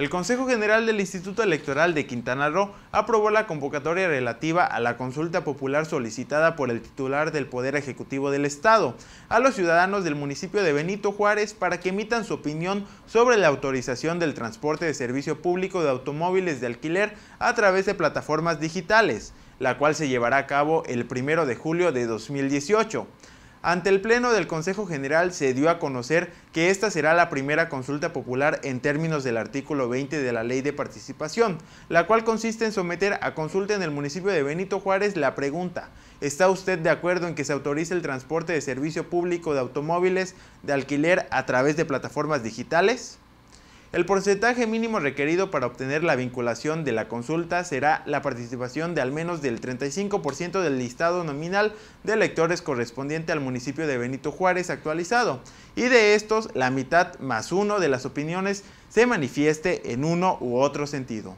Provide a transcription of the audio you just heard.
El Consejo General del Instituto Electoral de Quintana Roo aprobó la convocatoria relativa a la consulta popular solicitada por el titular del Poder Ejecutivo del Estado a los ciudadanos del municipio de Benito Juárez para que emitan su opinión sobre la autorización del transporte de servicio público de automóviles de alquiler a través de plataformas digitales, la cual se llevará a cabo el 1 de julio de 2018. Ante el Pleno del Consejo General se dio a conocer que esta será la primera consulta popular en términos del artículo 20 de la Ley de Participación, la cual consiste en someter a consulta en el municipio de Benito Juárez la pregunta, ¿está usted de acuerdo en que se autorice el transporte de servicio público de automóviles de alquiler a través de plataformas digitales? El porcentaje mínimo requerido para obtener la vinculación de la consulta será la participación de al menos del 35% del listado nominal de electores correspondiente al municipio de Benito Juárez actualizado, y de estos la mitad más uno de las opiniones se manifieste en uno u otro sentido.